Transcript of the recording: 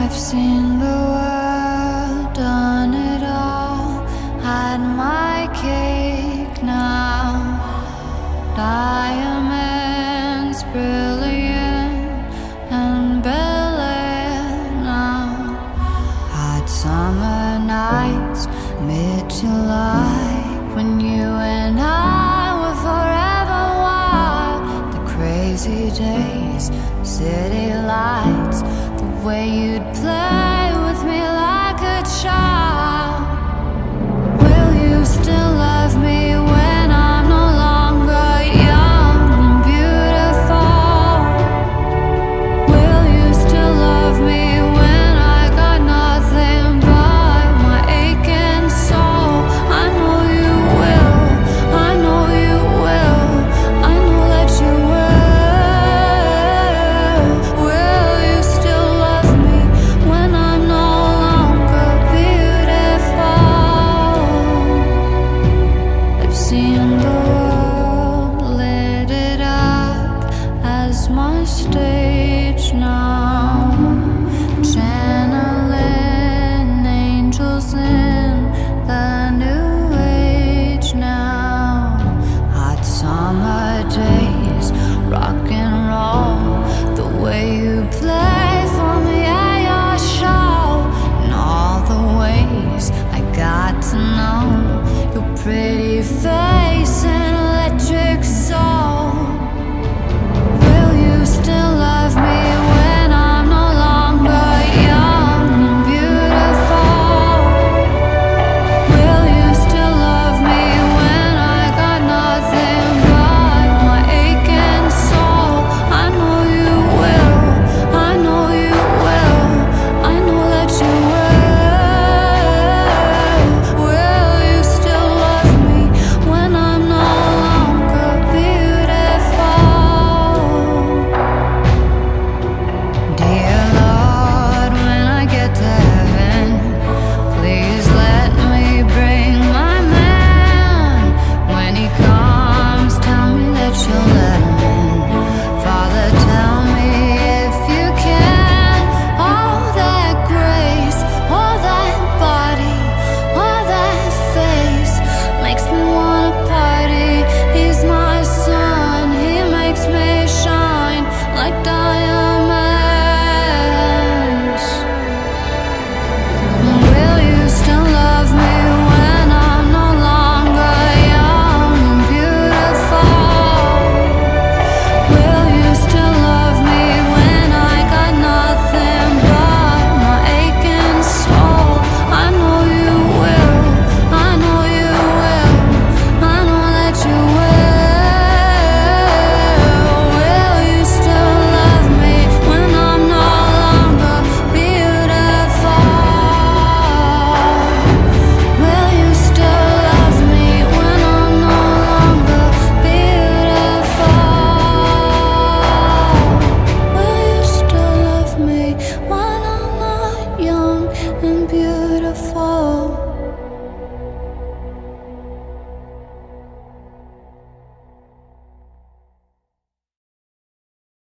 I've seen the world, done it all, had my cake now. Diamonds brilliant and Bel-Air now. Hot summer nights, mid July, when you and I were forever wild. The crazy days, city lights, way you'd play. you felt